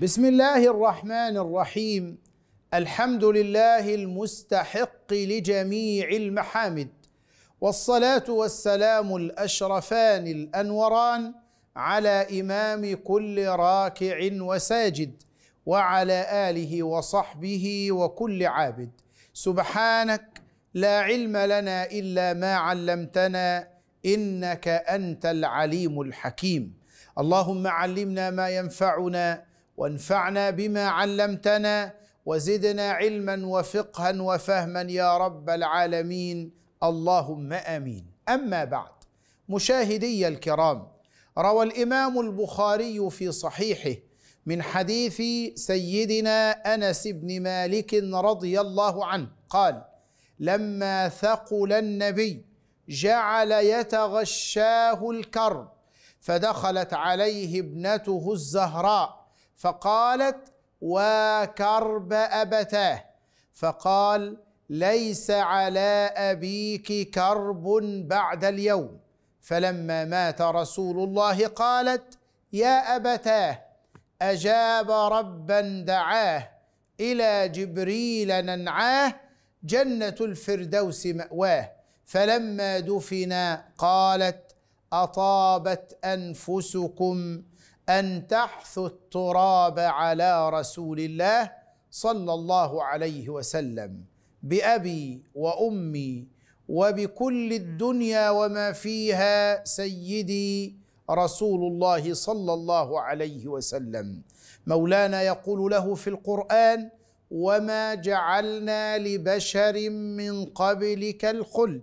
بسم الله الرحمن الرحيم. الحمد لله المستحق لجميع المحامد والصلاة والسلام الأشرفان الأنوران على إمام كل راكع وساجد وعلى آله وصحبه وكل عابد. سبحانك لا علم لنا إلا ما علمتنا إنك أنت العليم الحكيم. اللهم علمنا ما ينفعنا وانفعنا بما علمتنا وزدنا علما وفقها وفهما يا رب العالمين. اللهم آمين. أما بعد مشاهدي الكرام روى الإمام البخاري في صحيحه من حديث سيدنا أنس بن مالك رضي الله عنه قال لما ثقل النبي جعل يتغشاه الكرب فدخلت عليه ابنته الزهراء فقالت وكرب أبتاه. فقال ليس على أبيك كرب بعد اليوم. فلما مات رسول الله قالت يا أبتاه أجاب ربا دعاه إلى جبريل ننعاه جنة الفردوس مأواه. فلما دفنا قالت أطابت أنفسكم أن تحثوا التراب على رسول الله صلى الله عليه وسلم بأبي وأمي وبكل الدنيا وما فيها سيدي رسول الله صلى الله عليه وسلم. مولانا يقول له في القرآن وما جعلنا لبشر من قبلك الخلد.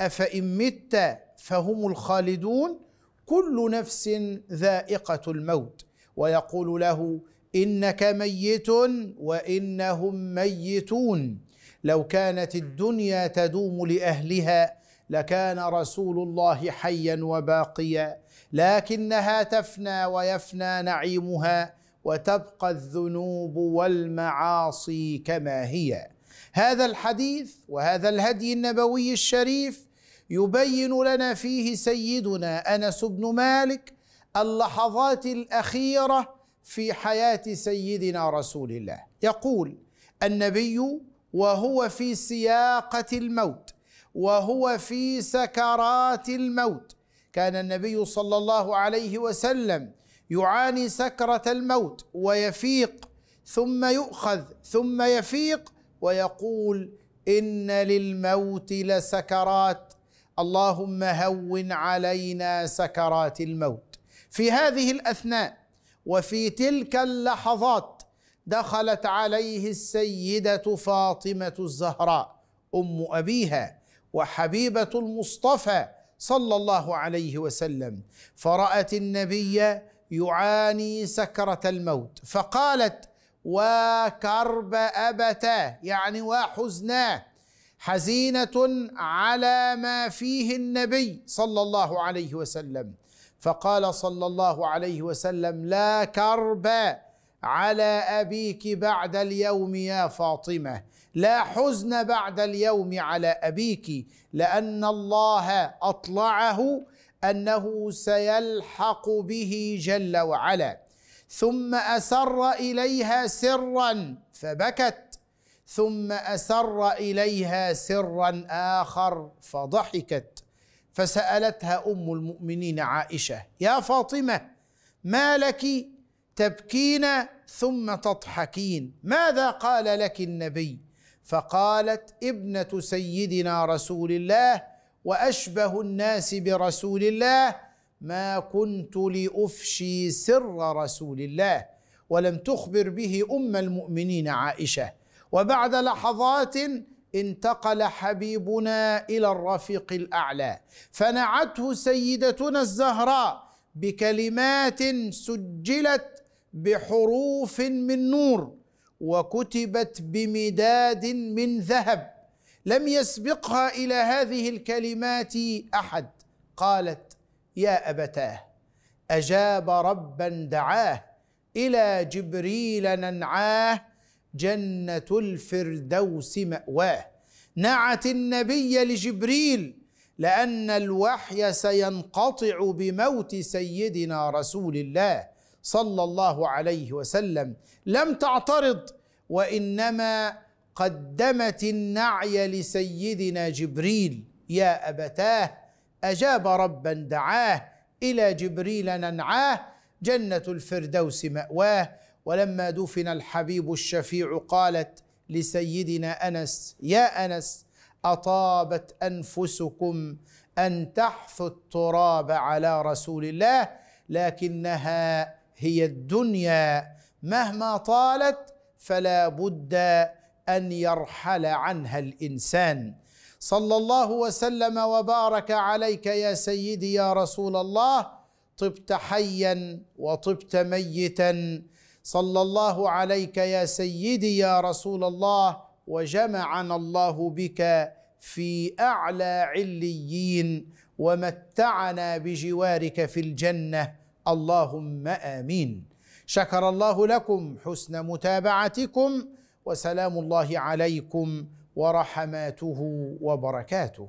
أفإن مت فهم الخالدون؟ كل نفس ذائقة الموت ويقول له إنك ميت وإنهم ميتون. لو كانت الدنيا تدوم لأهلها لكان رسول الله حيا وباقيا لكنها تفنى ويفنى نعيمها وتبقى الذنوب والمعاصي كما هي. هذا الحديث وهذا الهدي النبوي الشريف يبين لنا فيه سيدنا أنس بن مالك اللحظات الأخيرة في حياة سيدنا رسول الله. يقول النبي وهو في سياقة الموت وهو في سكرات الموت. كان النبي صلى الله عليه وسلم يعاني سكرة الموت ويفيق ثم يؤخذ ثم يفيق ويقول إن للموت لسكرات اللهم هون علينا سكرات الموت. في هذه الأثناء وفي تلك اللحظات دخلت عليه السيدة فاطمة الزهراء أم أبيها وحبيبة المصطفى صلى الله عليه وسلم. فرأت النبي يعاني سكرة الموت فقالت وكرب أبتاه. يعني وحزناه حزينة على ما فيه النبي صلى الله عليه وسلم. فقال صلى الله عليه وسلم لا كرب على أبيك بعد اليوم يا فاطمة لا حزن بعد اليوم على أبيك لأن الله أطلعه أنه سيلحق به جل وعلا. ثم أسر إليها سرا فبكت ثم أسر إليها سرا آخر فضحكت فسألتها أم المؤمنين عائشة يا فاطمة ما لك تبكين ثم تضحكين؟ ماذا قال لك النبي؟ فقالت ابنة سيدنا رسول الله وأشبه الناس برسول الله ما كنت لأفشي سر رسول الله. ولم تخبر به أم المؤمنين عائشة. وبعد لحظات انتقل حبيبنا إلى الرفيق الأعلى. فنعته سيدتنا الزهراء بكلمات سجلت بحروف من نور وكتبت بمداد من ذهب. لم يسبقها إلى هذه الكلمات أحد. قالت يا أبتاه أجاب ربا دعاه إلى جبريل ننعاه جنة الفردوس مأواه. نعت النبي لجبريل لأن الوحي سينقطع بموت سيدنا رسول الله صلى الله عليه وسلم. لم تعترض وإنما قدمت النعي لسيدنا جبريل. يا أبتاه أجاب ربا دعاه إلى جبريل ننعاه. جنة الفردوس مأواه. ولما دفن الحبيب الشفيع قالت لسيدنا أنس يا أنس أطابت أنفسكم أن تحثوا التراب على رسول الله لكنها هي الدنيا. مهما طالت فلا بد أن يرحل عنها الإنسان. صلى الله وسلم وبارك عليك يا سيدي يا رسول الله طبت حيا وطبت ميتا صلى الله عليك يا سيدي يا رسول الله وجمعنا الله بك في اعلى عليين ومتعنا بجوارك في الجنه اللهم امين شكر الله لكم حسن متابعتكم وسلام الله عليكم ورحماته وبركاته